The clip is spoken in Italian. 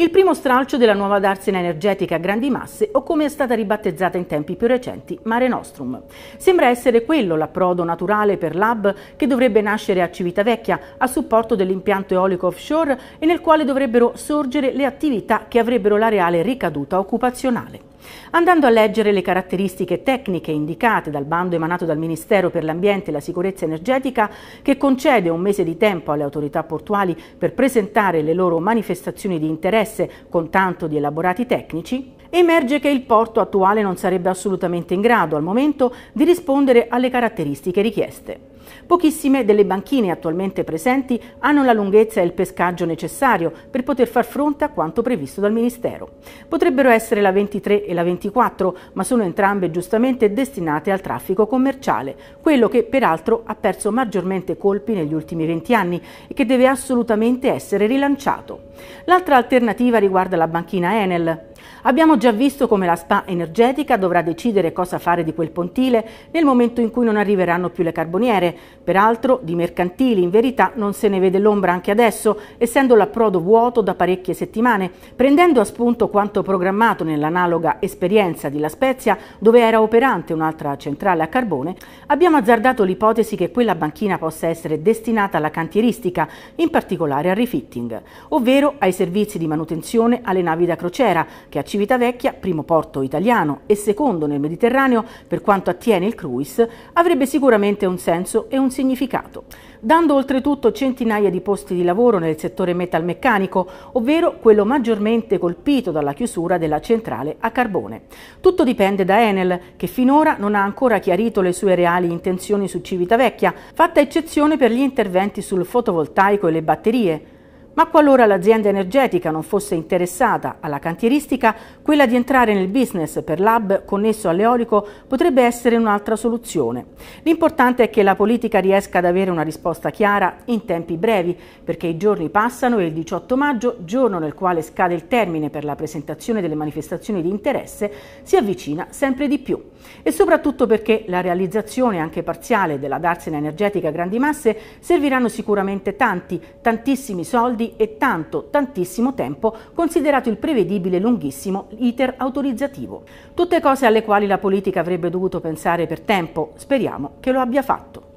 Il primo stralcio della nuova darsena energetica a grandi masse o come è stata ribattezzata in tempi più recenti Mare Nostrum. Sembra essere quello l'approdo naturale per l'hub che dovrebbe nascere a Civitavecchia a supporto dell'impianto eolico offshore e nel quale dovrebbero sorgere le attività che avrebbero la reale ricaduta occupazionale. Andando a leggere le caratteristiche tecniche indicate dal bando emanato dal Ministero per l'Ambiente e la Sicurezza Energetica, che concede un mese di tempo alle autorità portuali per presentare le loro manifestazioni di interesse con tanto di elaborati tecnici, emerge che il porto attuale non sarebbe assolutamente in grado al momento di rispondere alle caratteristiche richieste. Pochissime delle banchine attualmente presenti hanno la lunghezza e il pescaggio necessario per poter far fronte a quanto previsto dal Ministero. Potrebbero essere la 23 e la 24, ma sono entrambe giustamente destinate al traffico commerciale, quello che peraltro ha perso maggiormente colpi negli ultimi 20 anni e che deve assolutamente essere rilanciato. L'altra alternativa riguarda la banchina Enel. Abbiamo già visto come la SPA energetica dovrà decidere cosa fare di quel pontile nel momento in cui non arriveranno più le carboniere. Peraltro di mercantili in verità non se ne vede l'ombra anche adesso, essendo l'approdo vuoto da parecchie settimane. Prendendo a spunto quanto programmato nell'analoga esperienza di La Spezia, dove era operante un'altra centrale a carbone, abbiamo azzardato l'ipotesi che quella banchina possa essere destinata alla cantieristica, in particolare al refitting, ovvero ai servizi di manutenzione alle navi da crociera, che a Civitavecchia, primo porto italiano e secondo nel Mediterraneo per quanto attiene il cruise, avrebbe sicuramente un senso e un significato, dando oltretutto centinaia di posti di lavoro nel settore metalmeccanico, ovvero quello maggiormente colpito dalla chiusura della centrale a carbone. Tutto dipende da Enel, che finora non ha ancora chiarito le sue reali intenzioni su Civitavecchia, fatta eccezione per gli interventi sul fotovoltaico e le batterie, ma qualora l'azienda energetica non fosse interessata alla cantieristica, quella di entrare nel business per l'hub connesso all'eolico potrebbe essere un'altra soluzione. L'importante è che la politica riesca ad avere una risposta chiara in tempi brevi, perché i giorni passano e il 18 maggio, giorno nel quale scade il termine per la presentazione delle manifestazioni di interesse, si avvicina sempre di più. E soprattutto perché la realizzazione anche parziale della darsena energetica a grandi masse serviranno sicuramente tanti, tantissimi soldi e tanto, tantissimo tempo, considerato il prevedibile lunghissimo iter autorizzativo. Tutte cose alle quali la politica avrebbe dovuto pensare per tempo, speriamo che lo abbia fatto.